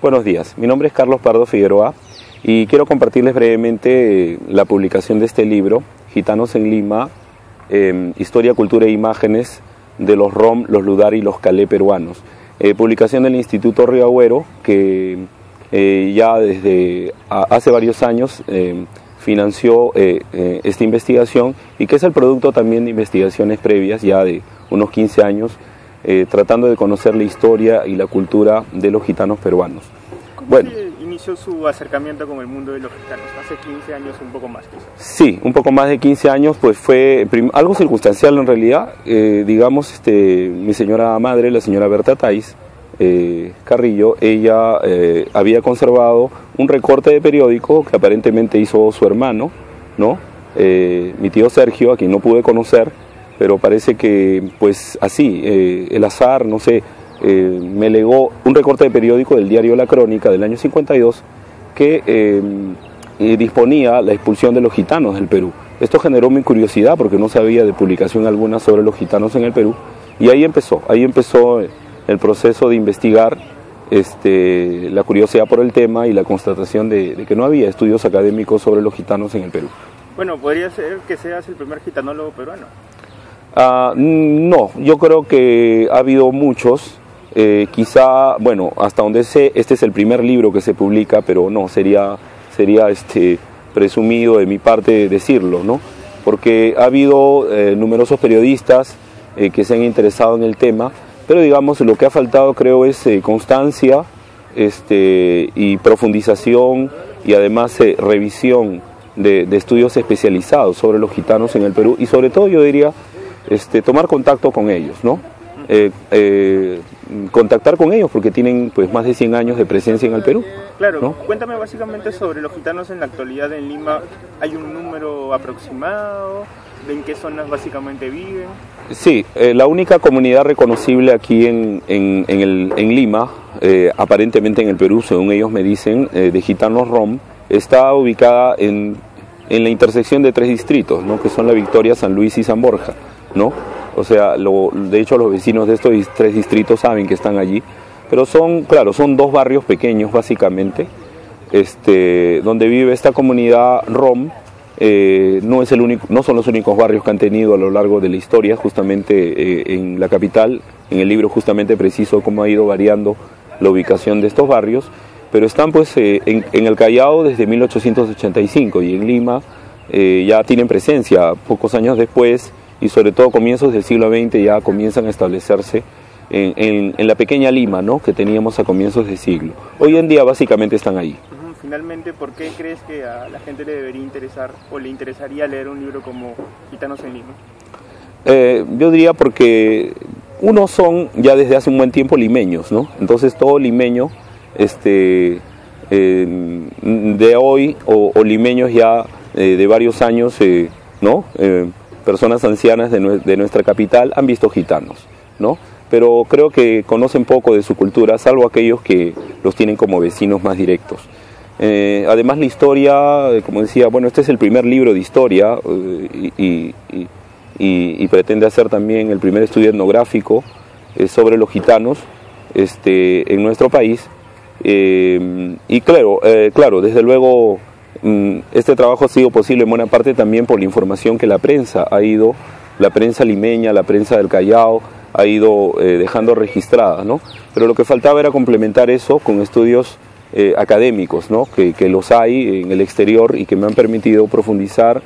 Buenos días, mi nombre es Carlos Pardo Figueroa y quiero compartirles brevemente la publicación de este libro, Gitanos en Lima, em, Historia, Cultura e Imágenes de los ROM, los Ludar y los Calé peruanos. Eh, publicación del Instituto Río Agüero que eh, ya desde hace varios años em, financió eh, esta investigación y que es el producto también de investigaciones previas ya de unos 15 años eh, tratando de conocer la historia y la cultura de los gitanos peruanos. ¿Cómo bueno, inició su acercamiento con el mundo de los gitanos? Hace 15 años, un poco más quizás. Sí, un poco más de 15 años, pues fue algo circunstancial en realidad. Eh, digamos, este, mi señora madre, la señora Berta Tais, eh, Carrillo, ella había conservado un recorte de periódico que aparentemente hizo su hermano, ¿no? mi tío Sergio, a quien no pude conocer, pero parece que pues así, eh, el azar, no sé, eh, me legó un recorte de periódico del diario La Crónica del año 52 que eh, disponía la expulsión de los gitanos del Perú. Esto generó mi curiosidad porque no sabía de publicación alguna sobre los gitanos en el Perú y ahí empezó, ahí empezó el proceso de investigar este, la curiosidad por el tema y la constatación de, de que no había estudios académicos sobre los gitanos en el Perú. Bueno, podría ser que seas el primer gitanólogo peruano. Ah, no, yo creo que ha habido muchos. Eh, quizá, bueno, hasta donde sé, este es el primer libro que se publica, pero no, sería, sería este, presumido de mi parte decirlo, ¿no? Porque ha habido eh, numerosos periodistas eh, que se han interesado en el tema, pero digamos, lo que ha faltado creo es constancia este, y profundización y además revisión de, de estudios especializados sobre los gitanos en el Perú y sobre todo yo diría este, tomar contacto con ellos, ¿no? Eh, eh, contactar con ellos porque tienen pues más de 100 años de presencia en el Perú. Claro, cuéntame básicamente sobre los gitanos en la actualidad en Lima. ¿Hay un número aproximado? ¿De en qué zonas básicamente viven? Sí, eh, la única comunidad reconocible aquí en, en, el, en Lima, aparentemente en el Perú, según ellos me dicen, de gitanos rom, está ubicada en, en la intersección de tres distritos, ¿no? que son la Victoria, San Luis y San Borja. ¿No? O sea, de hecho los vecinos de estos tres distritos saben que están allí, pero son, claro, son dos barrios pequeños básicamente, este, donde vive esta comunidad rom. Eh, no, es el único, no son los únicos barrios que han tenido a lo largo de la historia, justamente eh, en la capital, en el libro justamente preciso cómo ha ido variando la ubicación de estos barrios, pero están pues eh, en, en, el Callao desde 1885 y en Lima ya tienen presencia pocos años después y sobre todo comienzos del siglo XX ya comienzan a establecerse en, la pequeña Lima ¿no? que teníamos a comienzos del siglo. Hoy en día básicamente están ahí. Finalmente, ¿por qué crees que a la gente le debería interesar o le interesaría leer un libro como Gitanos en Lima? Eh, yo diría porque unos son ya desde hace un buen tiempo limeños, ¿no? Entonces todo limeño este, de hoy o, limeños ya eh, de varios años, eh, ¿no? Personas ancianas de, nuestra capital han visto gitanos, ¿no? Pero creo que conocen poco de su cultura, salvo aquellos que los tienen como vecinos más directos. Eh, además la historia, eh, como decía, bueno, este es el primer libro de historia eh, y, pretende hacer también el primer estudio etnográfico sobre los gitanos este, en nuestro país. y claro, claro, desde luego este trabajo ha sido posible en buena parte también por la información que la prensa ha ido, la prensa limeña, la prensa del Callao, ha ido eh, dejando registrada, ¿no? Pero lo que faltaba era complementar eso con estudios eh, académicos, ¿no? Que, los hay en el exterior y que me han permitido profundizar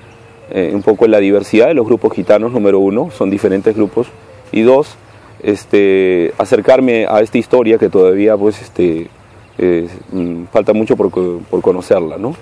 eh, un poco en la diversidad de los grupos gitanos, número uno, son diferentes grupos, y dos, este, acercarme a esta historia que todavía pues, este, mm, falta mucho por, por conocerla, ¿no?